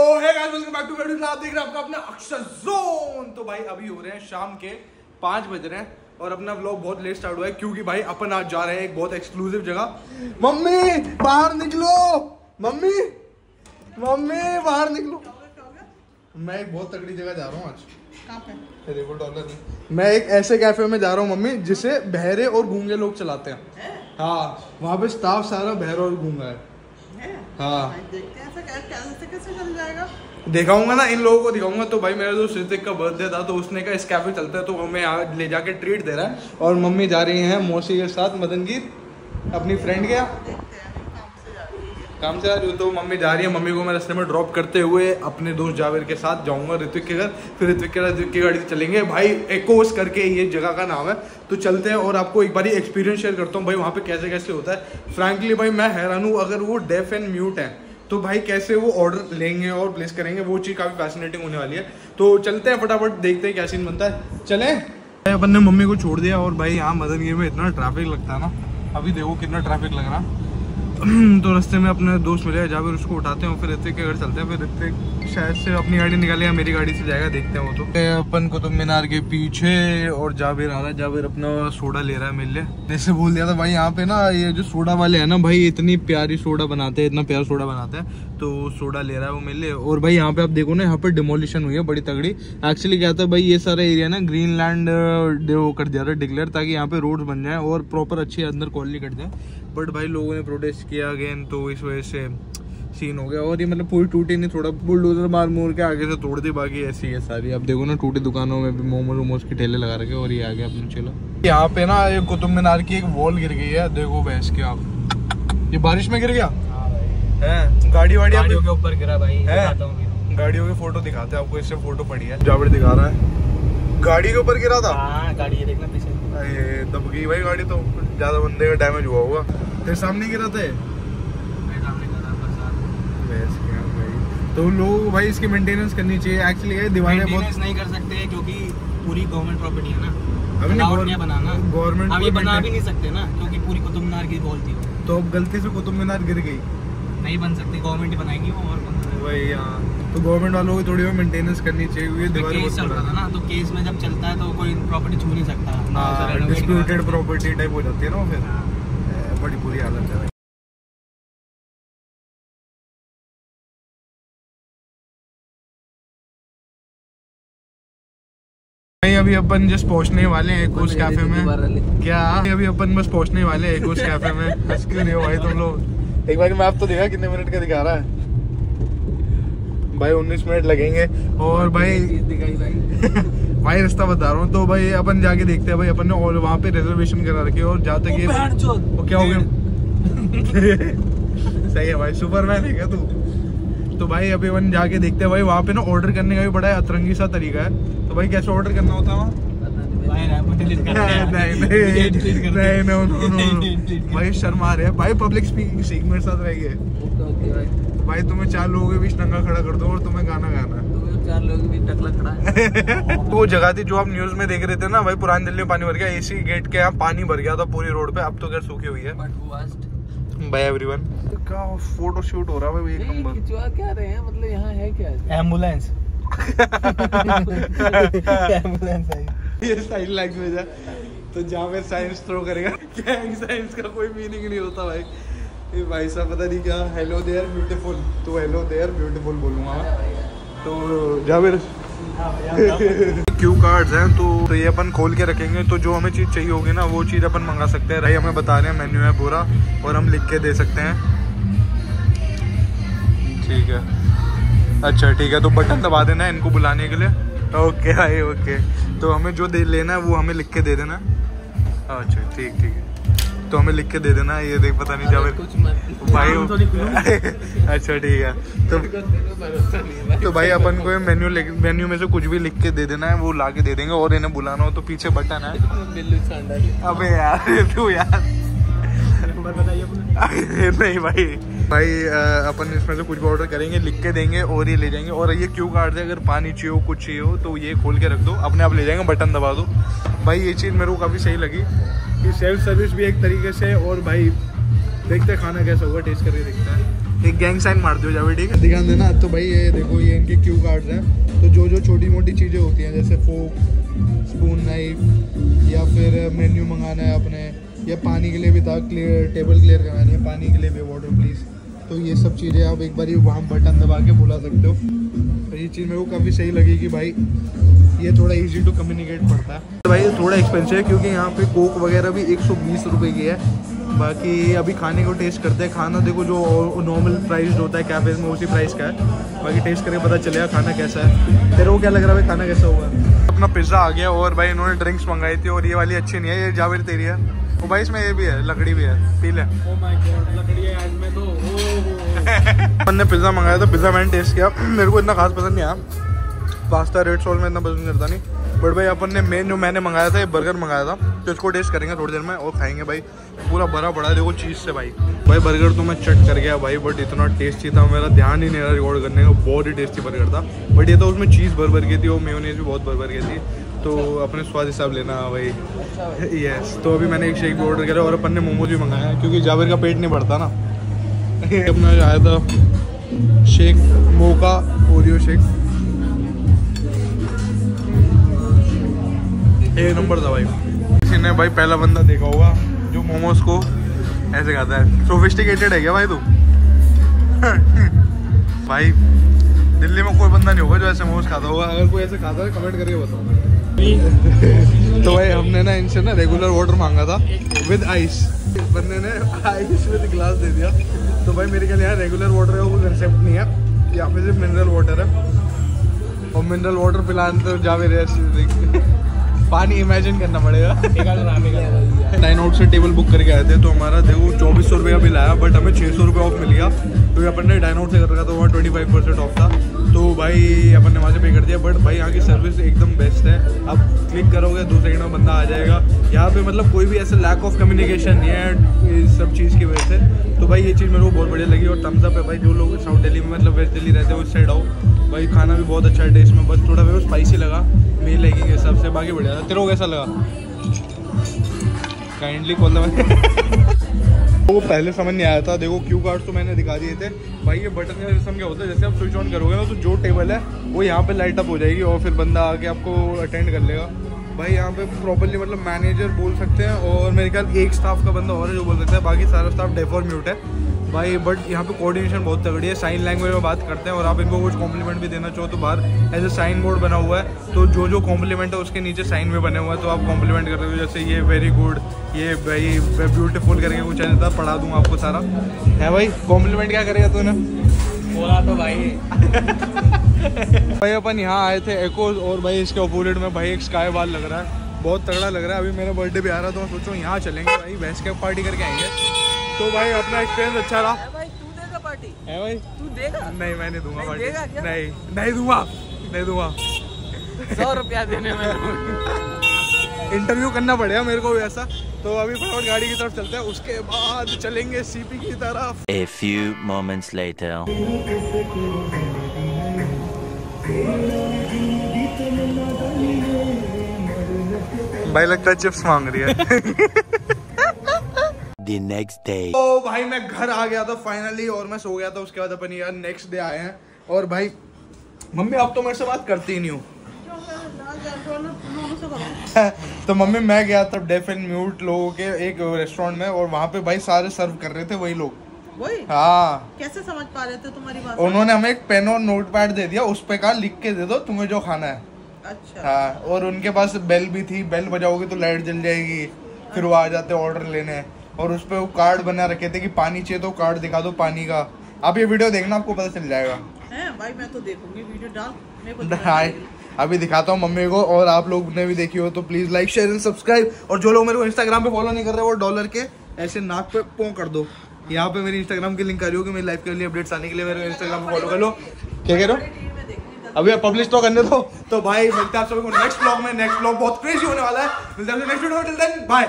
आप देख रहे हैं आपका अपना अक्षर जोन तो भाई अभी हो रहे हैं शाम के पाँच बज रहे हैं और अपना व्लॉग बहुत लेट स्टार्ट हुआ है क्योंकि भाई अपन आज जा रहे हैं एक बहुत एक्सक्लूसिव जगह। मम्मी बाहर निकलो। मम्मी मम्मी बाहर निकलो। मैं एक बहुत तगड़ी जगह जा रहा हूँ आज। मैं एक ऐसे कैफ़े में जा रहा हूँ मम्मी जिसे बहरे और गूँगे लोग चलाते हैं। हाँ? वहाँ पे स्टाफ सारा बहरा और गूँगा है। हाँ। देखते हैं ऐसा कै- कैसे कैसे चल जाएगा? दिखाऊँगा ना इन लोगों को दिखाऊँगा। तो भाई मेरा दोस्त ऋतिक का बर्थडे था तो उसने कहा इस कैफ़े चलता है तो हमें यहाँ ले जाके ट्रीट दे रहा है। और मम्मी जा रही है मौसी के साथ मदन की अपनी फ्रेंड के यहाँ देखते हैं काम से जा रही है काम से आ रही हो तो मम्मी जा रही है, मम्मी को मैं रास्ते में ड्रॉप करते हुए अपने दोस्त जावेर के साथ जाऊँगा ऋतिक के घर। फिर ऋतिक के ऋतिक की गाड़ी से चलेंगे। भाई एकोस करके ये जगह का नाम है। तो चलते हैं और आपको एक बार एक्सपीरियंस शेयर करता हूँ। भाई, वहाँ पे कैसे कैसे होता है? फ्रैंकली भाई, मैं हैरान हूँ। अगर वो डेफ एंड म्यूट है तो भाई, कैसे वो ऑर्डर लेंगे और प्लेस करेंगे? वो चीज़ काफ़ी फैसिनेटिंग होने वाली है। तो चलते हैं फटाफट, देखते हैं क्या सीन बनता है। चलें। अपन ने मम्मी को छोड़ दिया और भाई, यहाँ मदनगिरी में इतना ट्रैफ़िक लगता है ना। अभी देखो कितना ट्रैफ़िक लग रहा है। तो रास्ते में अपने दोस्त मिले जहाँ पर उसको उठाते हैं फिर ऋतिक के घर चलते हैं। फिर ऋतिक शायद से अपनी गाड़ी निकाले या मेरी गाड़ी से जाएगा, देखते हैं वो तो। अपन कुतुब मीनार के पीछे और जाबिर आ रहा है। जाबिर अपना सोडा ले रहा है मेरे लिए। जैसे बोल दिया था भाई, यहाँ पे ना ये जो सोडा वाले हैं ना भाई, इतनी प्यारी सोडा बनाते हैं, इतना प्यारा सोडा बनाते हैं तो सोडा ले रहा है वो मेरे लिए। और भाई, यहाँ पे आप देखो ना, यहाँ पे डिमोलिशन हुई है, बड़ी तगड़ी। एक्चुअली क्या था भाई, ये सारा एरिया ना ग्रीन लैंड वो कर दिया था डिक्लेयर ताकि यहाँ पे रोड बन जाए और प्रॉपर अच्छी अंदर कॉलोनी कट जाए बट भाई लोगों ने प्रोटेस्ट किया अगेन तो इस वजह से सीन हो गया। और ये मतलब पूरी टूटी नहीं थोड़ा बुलडोजर मार मोर के आगे से तोड़ दी बाकी ऐसी है सारी। अब देखो ना टूटी दुकानों में भी मोमोज वोमोज के ठेले लगा रखे और ये आ गया अपने चलो। यहाँ पे ना ये कुतुब मीनार की एक वॉल गिर गई है। देखो भैंस के आप ये बारिश में गिर गया? है गाड़ी वाड़ी गाड़ियों के ऊपर गिरा भाई है? गाड़ियों की फ़ोटो दिखाते हैं आपको इससे फ़ोटो पड़ी है। जाबिर दिखा रहा है। गाड़ी के ऊपर गिरा था? हाँ गाड़ी ये देखना पीछे। दब गई भाई गाड़ी तो ज़्यादा बंदे का डैमेज हुआ होगा। तेरे सामने गिरा था तो लोग भाई इसकी मेंटेनेंस करनी चाहिए। एक्चुअली ये दीवारें बहुत नहीं कर सकते क्योंकि पूरी गवर्नमेंट प्रॉपर्टी है ना। अभी नहीं, है बनाना। गवर्नमेंट कोई बना भी नहीं सकते ना क्योंकि पूरी कुतुब मीनार की बोल थी तो अब गलती से कुतुब मीनार गिर गई। नहीं बन सकती गवर्नमेंट बनाएगी वो और? वही यहाँ तो गवर्नमेंट वालों को थोड़ी मेंटेनेंस करनी चाहिए क्योंकि तो दीवारें केस बहुत चल रहा था ना तो केस में जब चलता है तो कोई प्रॉपर्टी छू नहीं सकता। डिस्प्यूटेड प्रॉपर्टी टाइप हो जाती है ना फिर। हाँ। बड़ी बुरी हालत है। नहीं अभी अपन जस्ट पहुँचने वाले हैं एकोस कैफ़े में। क्या? अभी अपन बस पहुँचने वाले हैं एकोस कैफ़े में। हंस क्यों रहे हो भाई तुम लोग? एक बार मैप तो देखा कितने मिनट का दिखा रहा है। भाई 19 मिनट लगेंगे। और भाई भाई। रास्ता बता रहा हूँ तो भाई अपन जाके देखते हैं भाई अपन ने और वहाँ पे रिजर्वेशन करा रखी है और जहाँ तक ये वो क्या हो गया? सही है भाई सुपरमैन है क्या तू? तो भाई अभी अपन जाके देखते हैं भाई वहाँ पे ना ऑर्डर करने का भी बड़ा अतरंगी सा तरीका है। तो भाई कैसे ऑर्डर करना होता है वहाँ? भाई शर्म रहे भाई पब्लिक स्पीकिंग सीख मेरे साथ रहिए भाई तुम्हें चार लोगों के बीच नंगा खड़ा कर दो और तुम्हें गाना गाना है। चार लोग भी टकला खड़ा है। वो जगह थी जो आप न्यूज़ में देख रहे थे ना भाई पुरानी दिल्ली में पानी भर गया एसी गेट के यहाँ पानी भर गया था पूरी रोड पे अब तो खैर सूखी हुई है। बाय एवरीवन क्या फ़ोटो शूट हो रहा है भाई एक नंबर खिंचवा क्या रहे हैं मतलब यहाँ है क्या? एंबुलेंस एंबुलेंस है। ये साइन लैंग्वेज है तो जहाँ पे साइंस थ्रो करेगा क्या साइंस का कोई मीनिंग नहीं होता भाई। भाई साहब पता नहीं क्या हेलो देयर ब्यूटीफुल तो हेलो देयर ब्यूटीफुल बोलूँगा तो जावेर क्यू कार्ड्स हैं तो, तो ये अपन खोल के रखेंगे। तो जो हमें चीज़ चाहिए होगी ना वो चीज़ अपन मंगा सकते हैं। भाई हमें बता रहे हैं मेन्यू है पूरा और हम लिख के दे सकते हैं। ठीक है। अच्छा ठीक है तो बटन दबा देना है इनको बुलाने के लिए। ओके भाई ओके तो हमें जो दे लेना है वो हमें लिख के दे देना। अच्छा ठीक ठीक है। तो हमें लिख के दे देना ये देख पता नहीं जावेद कुछ मत। भाई तो अच्छा ठीक है। तो तो भाई अपन को मेन्यू मेन्यू में से कुछ भी लिख के दे देना है वो ला के दे देंगे और इन्हें बुलाना हो तो पीछे बटन है। अबे यार तू यार। नहीं भाई। भाई अपन इसमें से कुछ भी ऑर्डर करेंगे लिख के देंगे और ये ले जाएँगे। और ये क्यू कार्ड है अगर पानी चाहिए हो कुछ चाहिए हो तो ये खोल के रख दो। अपने आप ले जाएँगे बटन दबा दो। भाई ये चीज़ मेरे को काफ़ी सही लगी। कि सेल्फ सर्विस भी एक तरीके से और भाई देखते हैं खाना कैसा होगा टेस्ट करके देखते हैं। एक गैंग साइन मार दो जावे ठीक है? ध्यान देना तो भाई ये देखो ये इनके क्यू कार्ड्स हैं। तो जो जो छोटी मोटी चीज़ें होती हैं जैसे फोक स्पून नाइफ या फिर मेन्यू मंगाना है अपने या पानी के लिए भी था क्लियर टेबल क्लियर करवानी है पानी के लिए भी वाटर प्लीज़ तो ये सब चीज़ें आप एक बार ही वहाँ बटन दबा के बुला सकते हो। तो ये चीज़ मेरे को काफ़ी सही लगी कि भाई ये थोड़ा इजी टू कम्युनिकेट पड़ता है। तो भाई ये थोड़ा एक्सपेंसिव है क्योंकि यहाँ पे कोक वगैरह भी एक सौ की है। बाकी अभी खाने को टेस्ट करते हैं। खाना देखो जो नॉर्मल प्राइस होता है कैफेज में उसी प्राइस का है। बाकी टेस्ट करके पता चलेगा खाना कैसा है। तेरे को क्या लग रहा है भाई खाना कैसा होगा अपना पिज़्ज़ा आ गया और भाई इन्होंने ड्रिंक्स मंगाई थी और ये वाली अच्छी नहीं है ये जावेर तेरी है। वो भाई इसमें ये भी है लकड़ी भी है पी ले ओ माय लकड़ी है आज में तो ने पिज़्ज़ा मंगाया था पिज़्ज़ा मैंने टेस्ट किया। मेरे को इतना खास पसंद नहीं आया। पास्ता, रेड सॉल्ट में इतना पसंद करता नहीं। बट भाई, अपन ने मेन जो मैंने मंगाया था, ये बर्गर मंगाया था तो इसको टेस्ट करेंगे थोड़ी देर में और खाएँगे भाई। पूरा भरा पड़ा देखो चीज़ से भाई। भाई बर्गर तो मैं चट कर गया भाई बट इतना टेस्टी था, मेरा ध्यान ही नहीं रहा रिकॉर्ड करने का, बहुत ही टेस्टी बर्गर था। बट ये तो उसमें चीज़ भर भर गई थी, और मेयोनीज भी बहुत भर भर गई थी। तो अपने स्वाद हिसाब लेना भाई। यस तो अभी मैंने एक शेक भी ऑर्डर करा और अपन ने मोमोज भी मंगाया क्योंकि जावेर का पेट नहीं भरता ना। अपना आया था शेक मोका ओरियो शेक एक नंबर था भाई। किसी ने भाई पहला बंदा देखा होगा जो मोमोज को ऐसे खाता है। सोफिस्टिकेटेड है क्या भाई तू? भाई, दिल्ली में कोई बंदा नहीं होगा जो ऐसे मोमोज खाता होगा। अगर कोई ऐसे खाता है कमेंट करके बताओ। तो भाई, हमने ना इनसे ना रेगुलर वाटर मांगा था विद आइस बंदे ने आइस विद ग्लास दे दिया। तो भाई, मेरे ख्याल यहाँ रेगुलर वाटर का कोई कंसेप्ट नहीं है। यहाँ पे सिर्फ़ मिनरल वाटर है। और मिनरल वाटर पिलाने तो जावे रहे पानी इमेजिन करना पड़ेगा। नाइन आउट से टेबल बुक करके आए थे तो हमारा देखो चौबीस सौ रुपये का बिल आया बट हमें छः सौ रुपये ऑफ़ मिल गया। तो अपन ने डाइन आउट से कर रखा था वहाँ ट्वेंटी फाइव परसेंट ऑफ़ था। तो भाई, अपन ने वहाँ से पे कर दिया बट भाई, यहाँ की सर्विस एकदम बेस्ट है। आप क्लिक करोगे दो सेकंड में बंदा आ जाएगा। यहाँ पे मतलब कोई भी ऐसा लैक ऑफ़ कम्युनिकेशन इस सब चीज़ की वजह से। तो भाई, ये चीज़ मेरे को बहुत बढ़िया लगी और थम्स अप है भाई, जो लोग साउथ दिल्ली में मतलब वेस्ट दिल्ली रहते हैं, उस साइड आओ। भाई, खाना भी बहुत अच्छा है टेस्ट में, बस थोड़ा मेरे को स्पाइसी लगा। मेरी लगी के हिसाब से, बाकी बढ़िया था। तेरे को कैसा लगा? काइंडली खोल वो पहले समझ नहीं आया था। देखो क्यू कार्ड तो मैंने दिखा दिए थे। भाई, ये बटन का सिस्टम क्या होता है, जैसे आप स्विच ऑन करोगे ना तो जो टेबल है, वो यहाँ पे लाइट अप हो जाएगी और फिर बंदा आके आपको अटेंड कर लेगा। भाई, यहाँ पे प्रॉपरली मतलब मैनेजर बोल सकते हैं और मेरे ख्याल एक स्टाफ का बंदा और है जो बोल सकता है। बाकी सारा स्टाफ डेफ और म्यूट है। भाई बट यहाँ पे कोऑर्डिनेशन बहुत तगड़ी है। साइन लैंग्वेज में बात करते हैं और आप इनको कुछ कॉम्प्लीमेंट भी देना चाहो तो बाहर एज ए साइन बोर्ड बना हुआ है। तो जो जो कॉम्प्लीमेंट है उसके नीचे साइन भी बने हुए हैं। तो आप कॉम्प्लीमेंट कर रहे हो जैसे ये वेरी गुड ये भाई ब्यूटीफुल करके कुछ ऐसा था पढ़ा दूँ आपको सारा। है भाई कॉम्प्लीमेंट क्या करेगा तूने? बोला तो भाई। भाई अपन यहाँ आए थे एको और भाई इसके अपोजिट में भाई एक स्काई बाल लग रहा है। बहुत तगड़ा लग रहा है। अभी मेरा बर्थडे भी आ रहा है तो मैं सोचो यहाँ चलेंगे भाई वैस कैप पार्टी करके आएँगे। तो भाई अपना एक्सपीरियंस अच्छा रहा। भाई तू देगा पार्टी है भाई। तू देगा? नहीं मैं नहीं दूँगा पार्टी नहीं नहीं दूँगा। नहीं दूँगा। सौ रुपया देने में इंटरव्यू करना पड़ेगा मेरे को भी ऐसा। तो अभी फटाफट गाड़ी की तरफ़ चलते हैं। उसके बाद चलेंगे सीपी की तरफ़। A few moments later. भाई लगता है चिप्स मांग रही है। The next day. तो भाई मैं घर आ गया था फाइनली और मैं सो गया था उसके बाद अपन यार नेक्स्ट डे आए हैं। और भाई मम्मी अब तो मेरे से बात करती ही नहीं हूँ। तो मम्मी मैं गया था डेफ एंड म्यूट लोगों के एक रेस्टोरेंट में और वहाँ पे भाई सारे सर्व कर रहे थे वही लोग। वही? हाँ। कैसे समझ पा रहे थे तुम्हारी बात? उन्होंने हमें एक पेन और नोट पैड दे दिया उस पे कहा लिख के दे दो तुम्हें जो खाना है। अच्छा। हाँ और उनके पास बेल भी थी। बेल बजाओगे तो लाइट जल जाएगी। फिर वो आ जाते ऑर्डर लेने। और उस पे वो कार्ड बना रखे थे कि पानी चाहिए तो कार्ड दिखा दो पानी का। आप ये वीडियो देखना आपको पता चल जाएगा। है भाई मैं तो देखूँगी वीडियो डाल। मेरे को दिखा हाय अभी दिखाता हूँ मम्मी को और आप लोग ने भी देखी हो तो please like share and subscribe और जो लोग मेरे को इंस्टाग्राम पे फॉलो नहीं कर रहे वो डॉलर के ऐसे नाक पे पों कर दो। यहाँ पे मेरी इंस्टाग्राम की लिंक आ रही होगी मेरी लाइफ के लिए अपडेट्स आने के लिए मेरे इंस्टाग्राम पे फॉलो कर लो। क्या कह रहे हो? अभी पब्लिश तो करने दो। तो भाई, मिलते हैं आप सभी को नेक्स्ट ब्लॉग में। नेक्स्ट ब्लॉग बहुत क्रेजी होने वाला है। मिलते हैं नेक्स्ट वीडियो बाय